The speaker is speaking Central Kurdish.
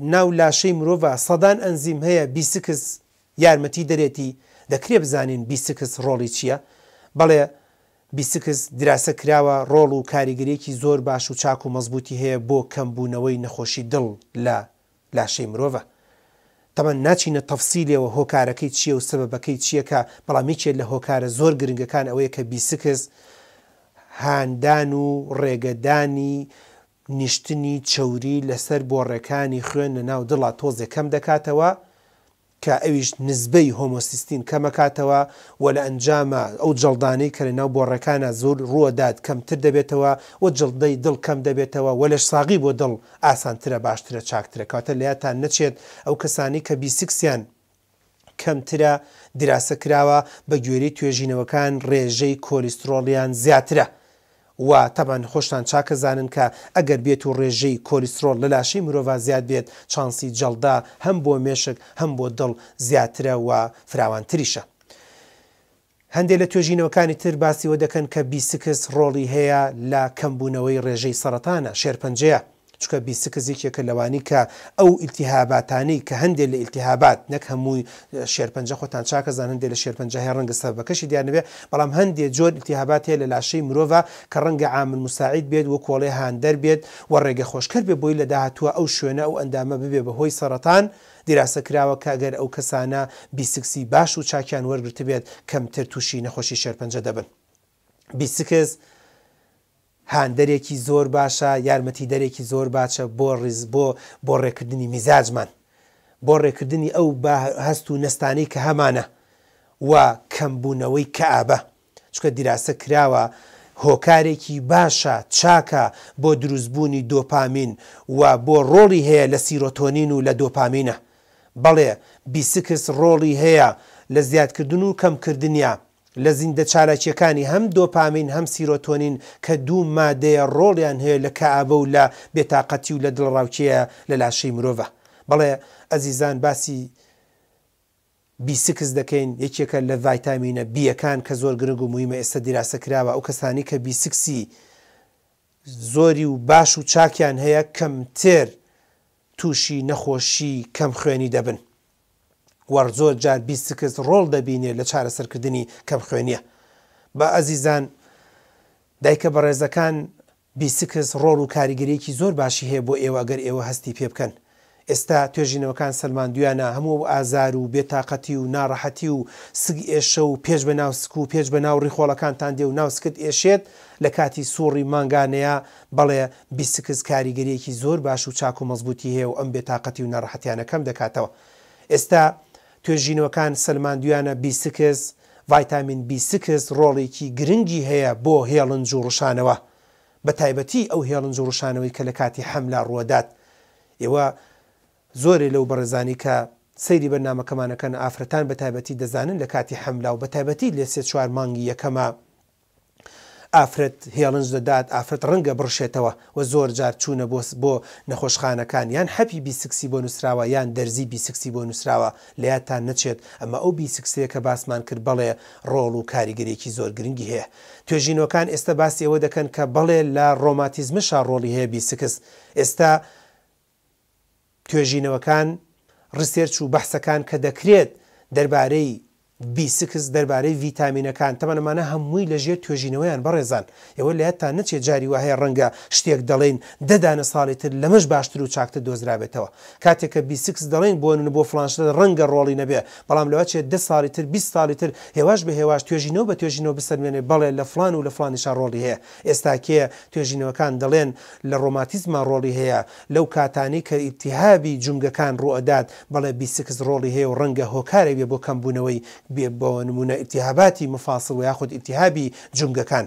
ناو لاشەی مرۆڤا سەدان ئەنزیم هەیە بیسکس یارمەتی دەرێتی دەکرێ بزانین بیسکس ڕۆڵی چیە بەڵێ بیسکس دراسە کراوە ڕۆڵ و کاریگەریەکی زۆر باش و چاک و مەزبوتی هەیە بۆ کەم بونەوەی نەخۆشی دڵ لە لاشەی مرۆڤا تەبەن ناچینە تەفسیلەوە هۆکارەکەی چیە و سەبەبەکەی چیەکە بەڵام یەکێ لە هۆکارە زۆر گرنگەکان ئەوەیە کە بیسکس هاندان و ڕێگەدانی نیشتنی چەوری لەسەر بۆڕەکانی خوێن لە ناو دڵا تۆزێ کەم دەکاتەوە کە ئەویش نسبەی هۆمۆسیستین کەمەکاتەوە و لە ئەنجاما ئەو جەڵدانەی کە لە ناو بۆڕەکانا زۆر ڕووەدات کەمتر دەبێتەوە و جڵدەی دڵ کەم دەبێتەوە و لەشساغی بۆ دڵ ئاسانترە باشترە چاکترە کەواتە لەیادتان نەچێت ئەو کەسانەی کە بی سکسیان کەمترە، دراسە کراوە بە گوێرەی توێژینەوەکان ڕێژەی کۆلیستڕۆڵیان زیاترە و تەبعەن خۆشتان چاکە زانن کە ئەگەر بێت و ڕێژەی کۆلیستڕۆڵ لە لاشەی مرۆڤا زیاد بێت چانسی جەڵدە هەم بۆ مێشک هەم بۆ دڵ زیاترە و فراوانتریشە هەندێک لە توێژینەوەکانی تر باسی وە دەکەن کە بیسکس ڕۆڵی هەیە لە کەمبوونەوەی ڕێژەی سەڕەتانە شێرپەنجەیە، چونکە بیسکس یەکێکە لەوانی کە ئەو ئیلتیهاباتانەی کە هەندێک لە ئیلتیهابات نەک هەمووی شێرپەنجە خۆتان چاکەزانن هەندێک لە شێرپەنجە هەیە ڕەنگە سەبەبەکەشی دیار نەبێت بەڵام هەندێک جۆر ئیلتیهابات هەیە لە لاشەی مرۆڤا کە ڕەنگە عامل مساعد بێت وەک کۆڵێ هاندەر بێت و ڕێگەخۆشکەر بێت بۆی لە داهاتووا ئەو شوێنە ئەو ئەندامە ببێت بە هۆی سەڕەتان دیراسە کراوە کە گەر ئەو کەسانە بیسکسی باش و چاکیان وەرگرتبێت کەمتر تووشی نەخۆشی شێرپەنجە دەبن. بیسکس هاندەرێکی زۆر باشە، یارمەتیدەرێکی زۆر باچە بۆ ڕیز بۆ بۆ ڕێکردنی میزاجمان، بۆ ڕێکردنی ئەو با هەست و نەستانەی کە هەمانە و کەمبوونەوەی کەئابە. چونکە دیراسە کراوە هۆکارێکی باشە چاکە بۆ دروست بوونی دۆپامین و بۆ ڕۆڵی هەیە لە سیرۆتۆنین و لە دۆپامینە بەڵێ بیسکس ڕۆڵی هەیە لە زیادکردن و کەم کردنیا لە زیندە چالاکیەکانی هەم دۆپامین هەم سیرۆتۆنین کە دوو مادەیە ڕۆڵیان هەیە لە کەئابە و لە بێتاقەتی و لە دڵەڕاوکێیە لە لاشەی مرۆڤە بەڵێ ئەزیزان باسی بی سکس دەکەین یەکێکە لە ڤایتامینە بییەکان کە زۆر گرنگ و موهیمە ئێستا دیراسە کراوە ئەو کەسانەی کە بی سکسی زۆری و باش و چاکیان هەیە کەمتر تووشی نەخۆشی کەم خوێنی دەبن و زۆر جار بی سکس ڕۆڵ دەبینێت لە چارەسەرکردنی کەم خوێنیە بە ئەزیزان دایکە بەڕێزەکان بیسکس ڕۆڵ و کاریگەریەکی زۆر باشی هەیە بۆ ئێوە ئەگەر ئێوە هەستی پێ بکەن ئێستا توێژینەوەکان سەلماندویانە هەموو ئەو ئازار و بێ تاقەتی و ناڕەحەتی و سک ئێشە و پێچ بە ناو سک و پێچ بە ناو ڕیخۆڵەکانتان دێ و ناو سکت ئێشێت لە کاتی سوڕی مانگانەیا بەڵێ بیسکس کاریگەریەکی زۆر باش و چاک و مەزبوتی هەیە و ئەم بێ تاقەتی و ناڕەحەتیانە کەم دەکاتەوە ئێستا توێژینەوەکان سەلماندویانە بی سکس، ڤایتامین بی سکس ڕۆڵێکی گرنگی هەیە بۆ هێڵنج و ڕشانەوە، بە تایبەتی ئەو هێڵنج و ڕشانەوەی کە لە کاتی حەملا ڕووەدات. ئێوە زۆرێ لەو بەڕێزانەی کە سەیری بەرنامەکەمان ئەکەن ئافرەتان بە تایبەتی دەزانن لە کاتی حەملا و بە تایبەتی لە سێ چوار مانگی یەکەما، ئافرەت هێڵنج دەدات، ئافرەت ڕەنگە بڕشێتەوە و زۆرجار چوونە بۆ بۆ نەخۆشخانەکان یان حەپی بی سکسی بۆ نوسراوە یان دەرزی بی سکسی بۆ نوسراوە لەیادتان نەچێت ئەمە ئەو بی سکسەیە کە باسمان کرد بەڵێ ڕۆڵ و کاریگەریەکی زۆر گرنگی هەیە توێژینەوەکان ئێستا باسی ئەوە دەکەن کە بەڵێ لە ڕۆماتیزمشا ڕۆڵی هەیە بی سکس ئێستا توێژینەوەکان ڕیسێرچ و بەحسەکان کە دەکرێت دەربارەی بی سکس دەربارەی ڤیتامینەکان تەبەن ئەمانە هەمووی لە ژێر توێژینەوەیان بەڕێزان ئێوە لە یادتان نەچێت جاری وا هەیە ڕەنگە شتێک دەڵێین دە دانە ساڵی تر لەمەش باشتر و چاکتر دۆزرابێتەوە کاتێک کە بی سکس دەڵێین بۆ نن بۆ فڵان شتە ڕەنگە ڕۆڵی نەبێ بەڵام لەوە چێت دە ساڵی تر بیست ساڵی تر هێواش بە هێواش توێژینەوە بە توێژینەوە بسەلمێنێ بەڵێ لە فڵان و لە فڵانیشا ڕۆڵی هەیە ئێستا کێ توێژینەوەکان دەڵێن لە ڕۆماتیزما ڕۆڵی هەیە، لەو کاتانەی کە ئیلتیهابی جومگەکان ڕووئەدات، بەڵێ بیسکس ڕۆڵی هەیە و ڕەنگە هۆکارێک بێ بۆ کەمبوونەوەی، بۆ نموونە ئیلتیهاباتی مفاصل و یاخود ئیلتیهابی جومگەکان.